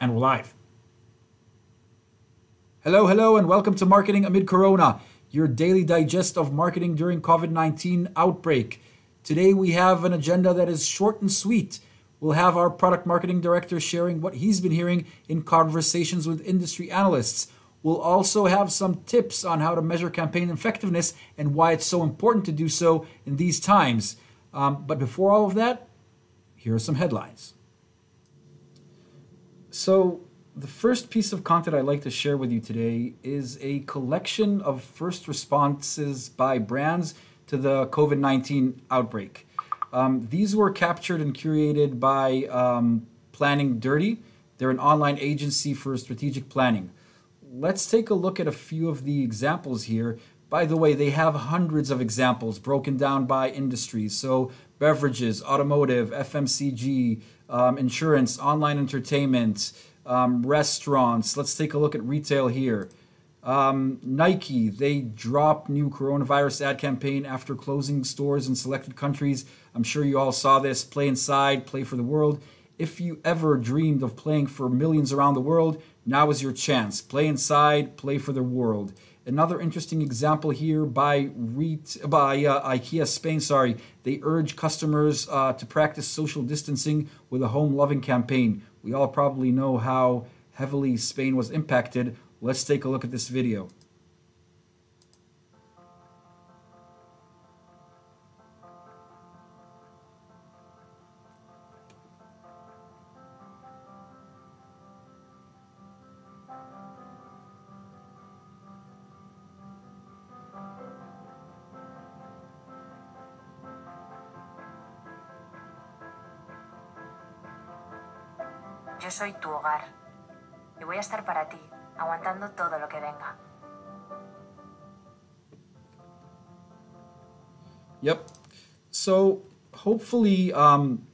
And we're live. Hello, hello, and welcome to Marketing Amid Corona, your daily digest of marketing during COVID 19 outbreak. Today we have an agenda that is short and sweet. We'll have our product marketing director sharing what he's been hearing in conversations with industry analysts. We'll also have some tips on how to measure campaign effectiveness and why it's so important to do so in these times. Um, but before all of that, here are some headlines. So, the first piece of content I'd like to share with you today is a collection of first responses by brands to the COVID 19 outbreak. Um, these were captured and curated by um, Planning Dirty. They're an online agency for strategic planning. Let's take a look at a few of the examples here. By the way, they have hundreds of examples broken down by industries. So, beverages, automotive, FMCG, um, insurance, online entertainment, um, restaurants. Let's take a look at retail here. Um, Nike, they dropped new coronavirus ad campaign after closing stores in selected countries. I'm sure you all saw this. Play inside, play for the world. If you ever dreamed of playing for millions around the world, now is your chance. Play inside, play for the world. Another interesting example here by by uh, IKEA Spain. Sorry, they urge customers uh, to practice social distancing with a home loving campaign. We all probably know how heavily Spain was impacted. Let's take a look at this video. Soy tu hogar y voy a estar para ti, aguantando todo lo que venga. Yep. So hopefully, um,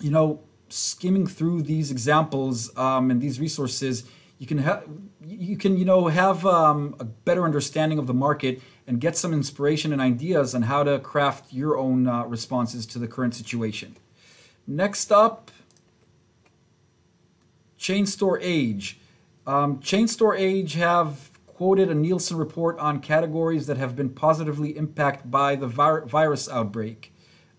you know, skimming through these examples um, and these resources, you can have you can you know have um, a better understanding of the market and get some inspiration and ideas on how to craft your own uh, responses to the current situation. Next up, Chain Store Age. Um, Chain Store Age have quoted a Nielsen report on categories that have been positively impacted by the vir- virus outbreak.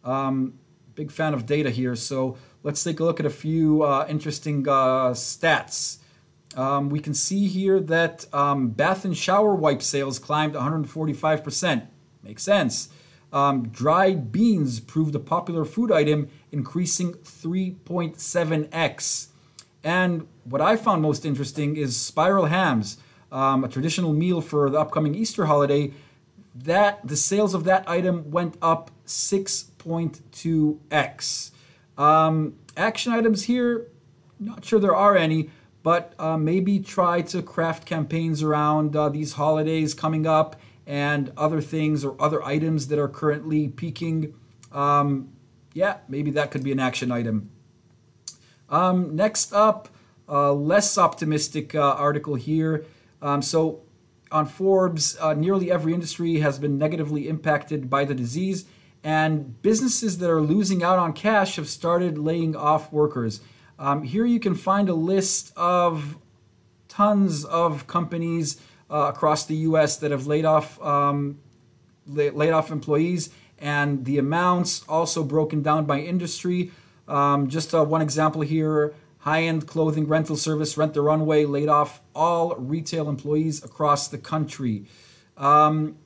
Um, big fan of data here, so let's take a look at a few uh, interesting uh, stats. Um, we can see here that um, bath and shower wipe sales climbed 145%. Makes sense. Um, dried beans proved a popular food item, increasing 3.7x. And what I found most interesting is spiral hams, um, a traditional meal for the upcoming Easter holiday. That the sales of that item went up 6.2x. Um, action items here, not sure there are any, but uh, maybe try to craft campaigns around uh, these holidays coming up and other things or other items that are currently peaking. Um, yeah, maybe that could be an action item. Um, next up, a less optimistic uh, article here. Um, so, on Forbes, uh, nearly every industry has been negatively impacted by the disease, and businesses that are losing out on cash have started laying off workers. Um, here you can find a list of tons of companies uh, across the U.S. that have laid off um, laid off employees, and the amounts also broken down by industry. Um, just uh, one example here high end clothing rental service, Rent the Runway, laid off all retail employees across the country. Um,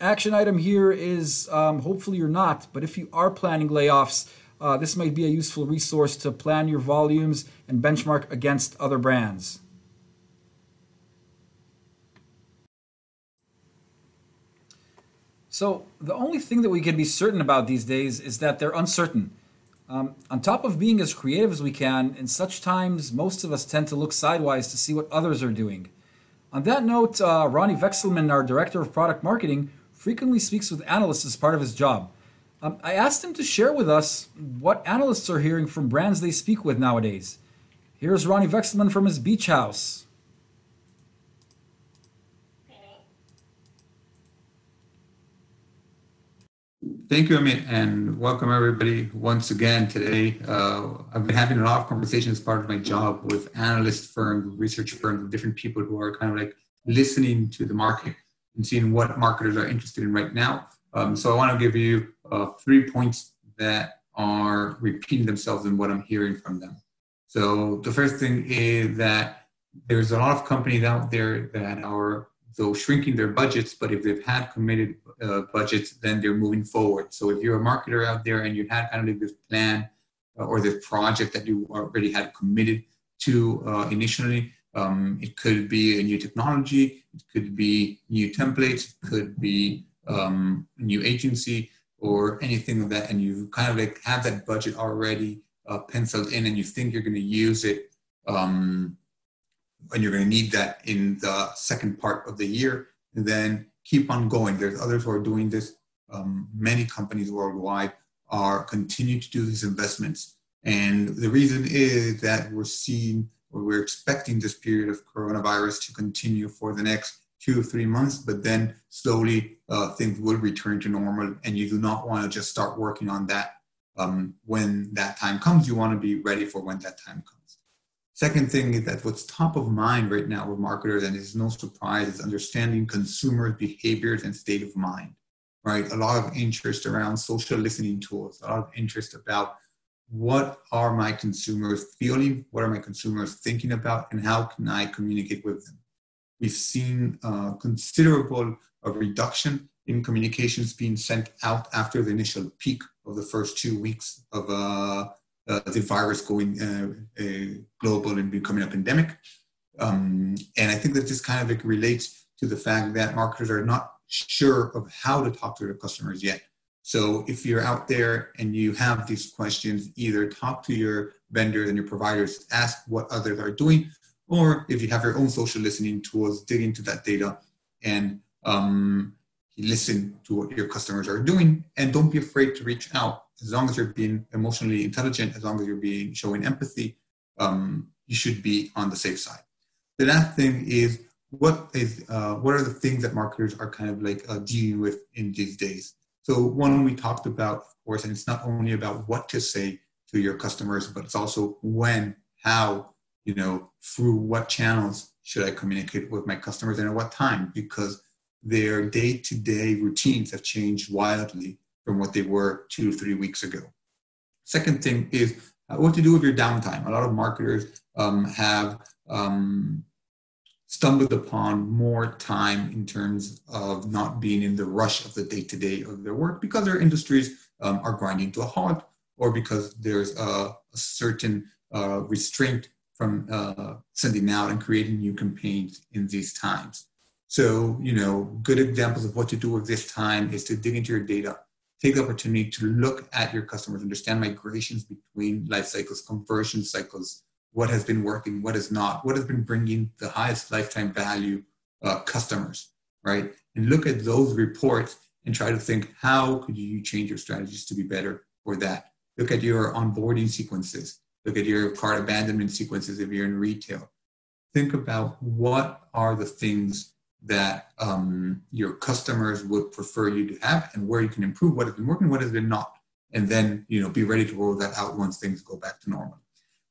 action item here is um, hopefully you're not, but if you are planning layoffs, uh, this might be a useful resource to plan your volumes and benchmark against other brands. So, the only thing that we can be certain about these days is that they're uncertain. Um, on top of being as creative as we can, in such times, most of us tend to look sidewise to see what others are doing. On that note, uh, Ronnie Vexelman, our director of product marketing, frequently speaks with analysts as part of his job. Um, I asked him to share with us what analysts are hearing from brands they speak with nowadays. Here's Ronnie Vexelman from his beach house. Thank you, Amit, and welcome everybody once again today. Uh, I've been having a lot of conversations as part of my job with analyst firms, research firms, different people who are kind of like listening to the market and seeing what marketers are interested in right now. Um, so I want to give you uh, three points that are repeating themselves in what I'm hearing from them. So the first thing is that there's a lot of companies out there that are though shrinking their budgets, but if they've had committed uh, budgets, then they're moving forward. So if you're a marketer out there and you had kind of this plan uh, or this project that you already had committed to uh, initially, um, it could be a new technology, it could be new templates, it could be um, a new agency or anything of that, and you kind of like have that budget already uh, penciled in, and you think you're going to use it, um, and you're going to need that in the second part of the year, and then keep on going. There's others who are doing this. Um, many companies worldwide are continuing to do these investments, and the reason is that we're seeing or we're expecting this period of coronavirus to continue for the next two or three months, but then slowly uh, things will return to normal. And you do not want to just start working on that um, when that time comes. You want to be ready for when that time comes. Second thing is that what's top of mind right now with marketers, and it's no surprise, is understanding consumers' behaviors and state of mind. Right, a lot of interest around social listening tools, a lot of interest about what are my consumers feeling, what are my consumers thinking about, and how can I communicate with them. We've seen uh, considerable uh, reduction in communications being sent out after the initial peak of the first two weeks of uh the virus going uh, uh, global and becoming a pandemic. Um, and I think that this kind of relates to the fact that marketers are not sure of how to talk to their customers yet. So if you're out there and you have these questions, either talk to your vendors and your providers, ask what others are doing, or if you have your own social listening tools, dig into that data and um, listen to what your customers are doing. And don't be afraid to reach out. As long as you're being emotionally intelligent, as long as you're being showing empathy, um, you should be on the safe side. The last thing is what is uh, what are the things that marketers are kind of like uh, dealing with in these days. So one we talked about, of course, and it's not only about what to say to your customers, but it's also when, how, you know, through what channels should I communicate with my customers and at what time? Because their day to day routines have changed wildly from what they were two, or three weeks ago. Second thing is uh, what to do with your downtime. A lot of marketers um, have um, stumbled upon more time in terms of not being in the rush of the day to day of their work because their industries um, are grinding to a halt or because there's a, a certain uh, restraint from uh, sending out and creating new campaigns in these times. So, you know, good examples of what to do with this time is to dig into your data, take the opportunity to look at your customers, understand migrations between life cycles, conversion cycles, what has been working, what is not, what has been bringing the highest lifetime value uh, customers, right? And look at those reports and try to think how could you change your strategies to be better for that. Look at your onboarding sequences Look at your cart abandonment sequences if you're in retail. Think about what are the things that um, your customers would prefer you to have and where you can improve what has been working, what has been not. And then, you know, be ready to roll that out once things go back to normal.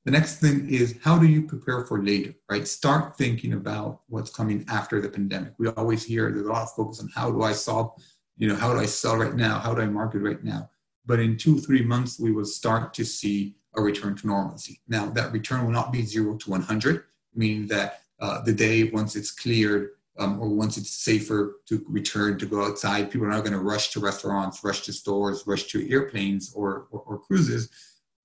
The next thing is how do you prepare for later, right? Start thinking about what's coming after the pandemic. We always hear there's a lot of focus on how do I solve, you know, how do I sell right now? How do I market right now? But in two, three months, we will start to see a return to normalcy. Now, that return will not be zero to 100, meaning that uh, the day once it's cleared um, or once it's safer to return to go outside, people are not going to rush to restaurants, rush to stores, rush to airplanes or, or, or cruises,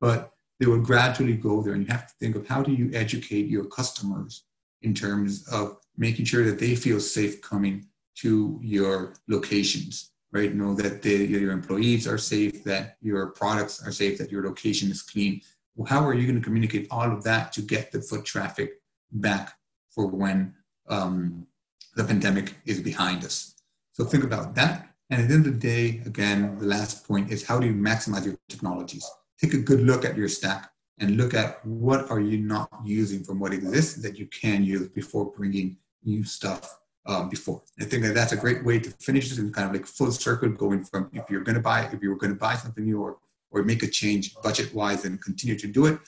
but they will gradually go there. And you have to think of how do you educate your customers in terms of making sure that they feel safe coming to your locations right? Know that the, your employees are safe, that your products are safe, that your location is clean. Well, how are you going to communicate all of that to get the foot traffic back for when um, the pandemic is behind us? So think about that. And at the end of the day, again, the last point is how do you maximize your technologies? Take a good look at your stack and look at what are you not using from what exists that you can use before bringing new stuff um, before. I think that that's a great way to finish this in kind of like full circle, going from if you're going to buy, if you were going to buy something new or or make a change budget wise and continue to do it,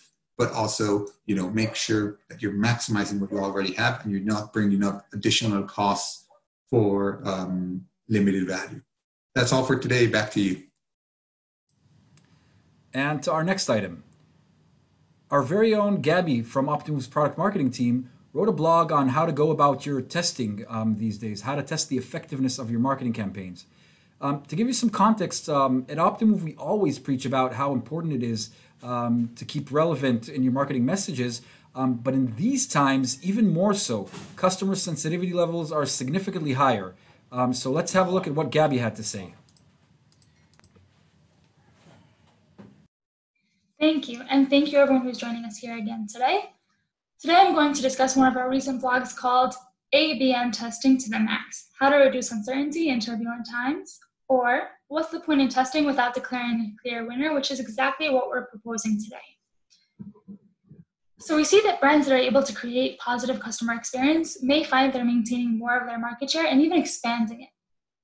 but also you know make sure that you're maximizing what you already have and you're not bringing up additional costs for um, limited value. That's all for today. Back to you. And to our next item. Our very own Gabby from Optimove's product marketing team wrote a blog on how to go about your testing um, these days, how to test the effectiveness of your marketing campaigns. Um, to give you some context, um, at Optimove, we always preach about how important it is um, to keep relevant in your marketing messages. Um, but in these times, even more so, customer sensitivity levels are significantly higher. Um, so let's have a look at what Gabby had to say. Thank you, and thank you everyone who's joining us here again today. Today I'm going to discuss one of our recent blogs called A/B/n Testing to the Max, How to Reduce Uncertainty in Turbulent Times, or What's the Point in Testing Without Declaring a Clear Winner, which is exactly what we're proposing today. So we see that brands that are able to create positive customer experience may find they're maintaining more of their market share and even expanding it.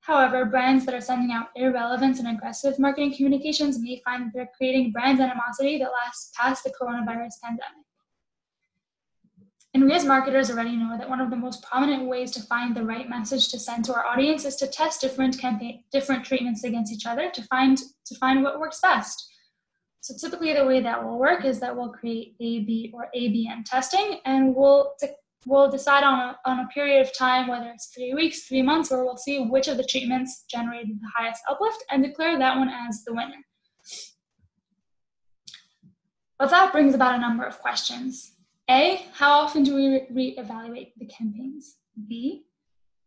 However, brands that are sending out irrelevant and aggressive marketing communications may find that they're creating brand animosity that lasts past the coronavirus pandemic. And we as marketers already know that one of the most prominent ways to find the right message to send to our audience is to test different campaign, different treatments against each other to find to find what works best. So typically the way that will work is that we'll create A/B or A/B/n testing, and we'll we'll decide on a, on a period of time, whether it's three weeks, three months, where we'll see which of the treatments generated the highest uplift and declare that one as the winner. But that brings about a number of questions. A, how often do we re-evaluate the campaigns? B,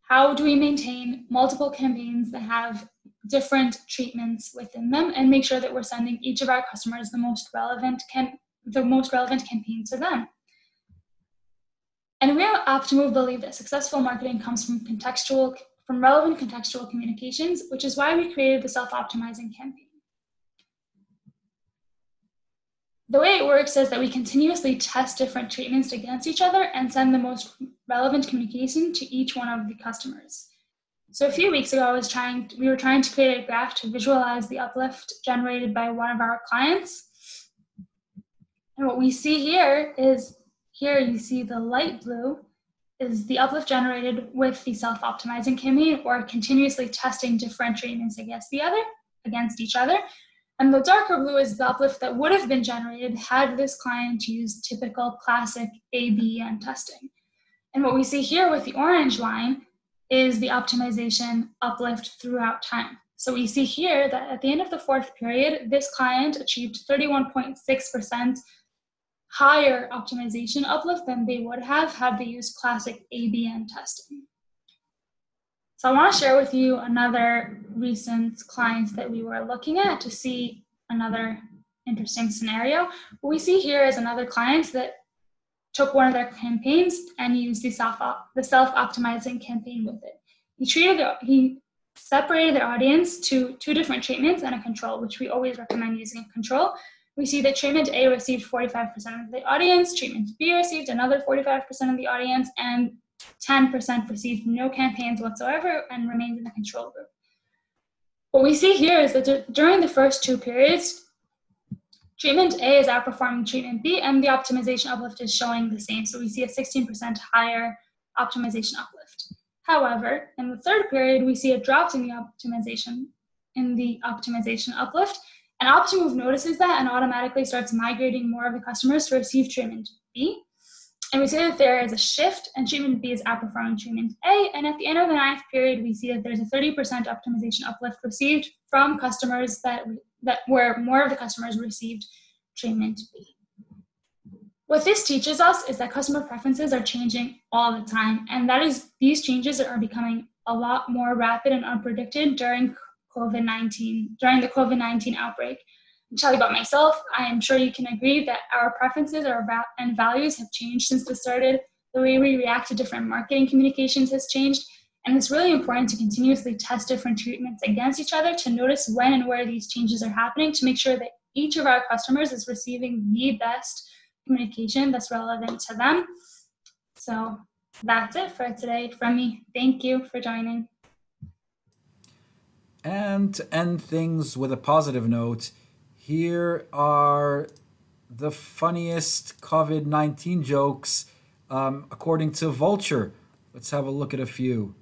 how do we maintain multiple campaigns that have different treatments within them and make sure that we're sending each of our customers the most relevant the most relevant campaign to them? And we at Optimove believe that successful marketing comes from contextual, from relevant contextual communications, which is why we created the self-optimizing campaign. The way it works is that we continuously test different treatments against each other and send the most relevant communication to each one of the customers. So a few weeks ago, I was trying, we were trying to create a graph to visualize the uplift generated by one of our clients. And what we see here is here you see the light blue is the uplift generated with the self-optimizing campaign or continuously testing different treatments against the other, against each other. And the darker blue is the uplift that would have been generated had this client used typical classic A/B/n testing. And what we see here with the orange line is the optimization uplift throughout time. So we see here that at the end of the fourth period, this client achieved 31.6% higher optimization uplift than they would have had they used classic A/B/n testing. So I want to share with you another recent client that we were looking at to see another interesting scenario. What we see here is another client that took one of their campaigns and used the self the self optimizing campaign with it. He treated he separated their audience to two different treatments and a control, which we always recommend using a control we see that treatment A received 45% of the audience, treatment B received another 45% of the audience, and 10% received no campaigns whatsoever and remained in the control group. What we see here is that during the first two periods, treatment A is outperforming treatment B, and the optimization uplift is showing the same. So we see a 16% higher optimization uplift. However, in the third period, we see a drop in the optimization in the optimization uplift, and Optimove notices that and automatically starts migrating more of the customers to receive treatment B. And we see that there is a shift and treatment B is outperforming treatment A. And at the end of the ninth period, we see that there's a 30% optimization uplift received from customers that, that where more of the customers received treatment B. What this teaches us is that customer preferences are changing all the time. And that is these changes are becoming a lot more rapid and unpredicted during COVID 19, during the COVID 19 outbreak. You about myself, I am sure you can agree that our preferences va- and values have changed since this started. The way we react to different marketing communications has changed. And it's really important to continuously test different treatments against each other to notice when and where these changes are happening to make sure that each of our customers is receiving the best communication that's relevant to them. So That's it for today from me. Thank you for joining. And to end things with a positive note, here are the funniest COVID 19 jokes um, according to Vulture. Let's have a look at a few.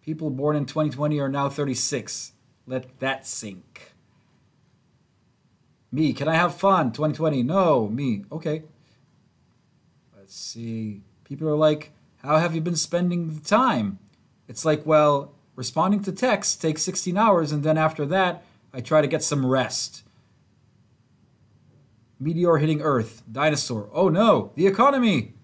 People born in 2020 are now 36. Let that sink. Me, can I have fun? 2020. No, me. Okay. Let's see. People are like, How have you been spending the time? It's like, well, responding to texts takes 16 hours, and then after that, I try to get some rest. Meteor hitting Earth. Dinosaur. Oh no, the economy!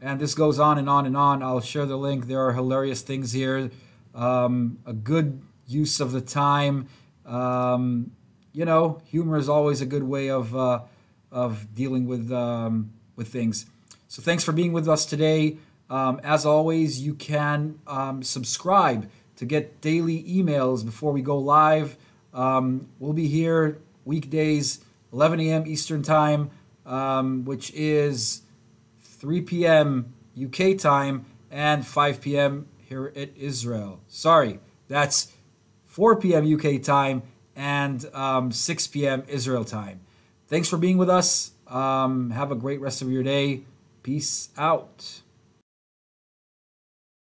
And this goes on and on and on. I'll share the link. There are hilarious things here. Um, a good use of the time. Um, you know, humor is always a good way of uh, of dealing with um, with things. So thanks for being with us today. Um, as always, you can um, subscribe to get daily emails before we go live. Um, we'll be here weekdays, 11 a.m. Eastern Time, um, which is 3 p.m. UK time and 5 p.m. here at Israel. Sorry, that's 4 p.m. UK time and um, 6 p.m. Israel time. Thanks for being with us. Um, have a great rest of your day. Peace out.